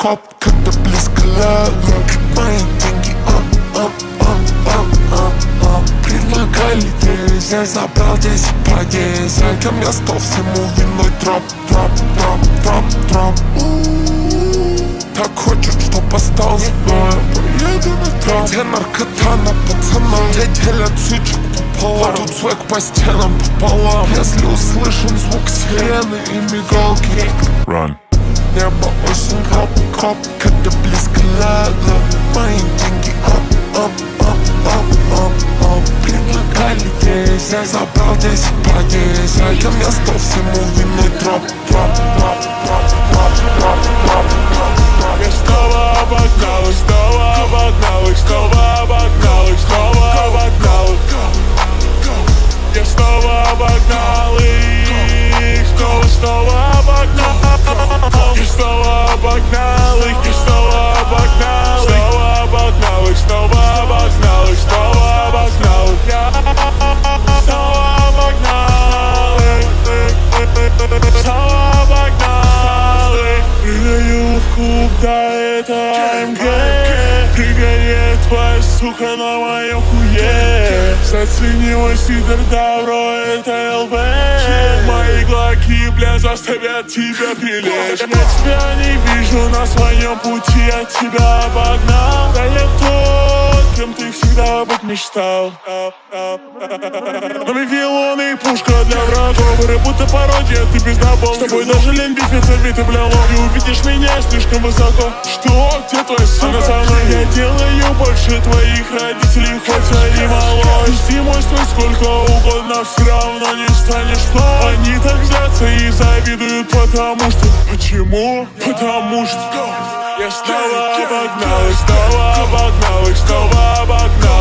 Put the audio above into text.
коп Когда близко лето Мои деньги, Предлагали десять Забрал десять по десять А мне остался ему виной троп, троп, троп, троп, троп Так хочет, чтоб остался Но я поеду на троп Где наркота на пацанов Где делят сучек пополам Тут свек по стенам пополам Если услышен звук сирены и мигалки Run. Небо, осень, хоп, хоп Когда близко лето Мои деньги, оп, оп, оп, оп, оп, оп Предлагали десять Забрал десять по десять А мне остался ему виной троп, троп, троп, троп, троп, троп, троп, троп да это АМГ Прыгает твоя сука на моем хуе Заценилась Сидор Давро, это ЛВ Мои глоки, бля, заставят тебя прилечь Я тебя не вижу на своем пути, я тебя обогнал Да я тот, кем ты всегда быть мечтал? Нами вилон и пушка для врагов. Рыб будто пародия, ты пиздобол С тобой даже лень бифится, ведь ты бля лоб И увидишь меня слишком высоко. Что? Где твоя сука? На со мной. Я делаю больше твоих родителей Хоть они малой. Зимой стой сколько угодно Все равно не станешь но Они так злятся и завидуют Потому что Почему? Потому что я снова обогнал их, снова обогнал их, снова обогнал